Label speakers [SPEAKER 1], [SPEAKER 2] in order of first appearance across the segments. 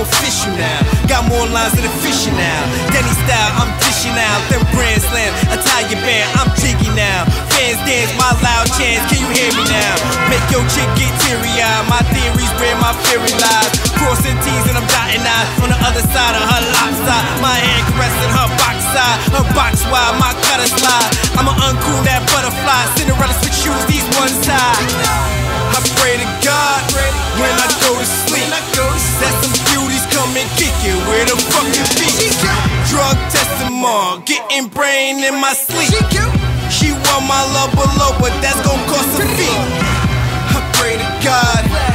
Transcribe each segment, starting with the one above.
[SPEAKER 1] I'm official now. Got more lines than a fishing now. Denny style, I'm dishing out. Them grand slam, Italian band, I'm jiggy now. Fans dance, my loud chants, can you hear me now? Make your chick get teary eyed. My theories where my theory lies. Crossing T's and I'm dotting I's on the other side of her lopside. My hand caressing her box side, her box wide, my cutter slide. I'ma uncool that butterfly. Cinderella switch shoes, kick it where the fucking beat. Drug testing more, getting brain in my sleep. She want my love below, but that's gon' cost a fee. I pray to God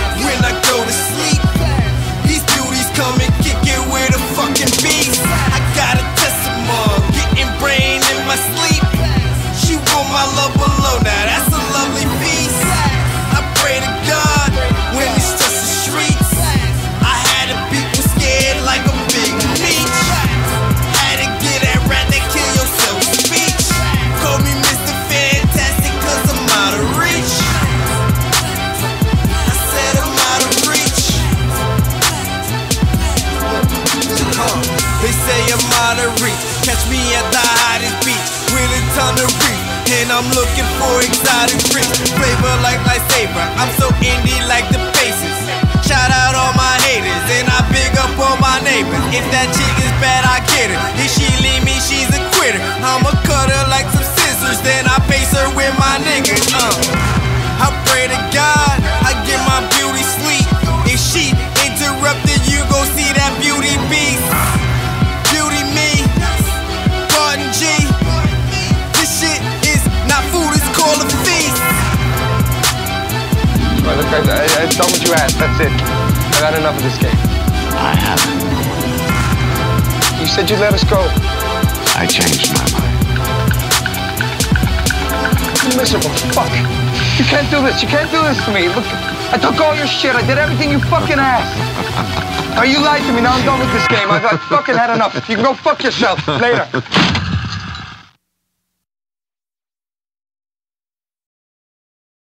[SPEAKER 1] me at the hottest beach with a ton of. And I'm looking for exotic drinks. Flavor like lightsaber. I'm so indie like the Pacers. Shout out all my haters. And I big up all my neighbors. If that chick is bad, I get her. If she
[SPEAKER 2] look, I, I, I've done what you asked. That's it. I've had enough of this game.
[SPEAKER 3] I haven't.
[SPEAKER 2] You said you'd let us go.
[SPEAKER 3] I changed my mind.
[SPEAKER 2] You miserable fuck. You can't do this. You can't do this to me. Look, I took all your shit. I did everything you fucking asked. Are oh, you lied to me? Now I'm done with this game. I've, I've fucking had enough. You can go fuck yourself. Later.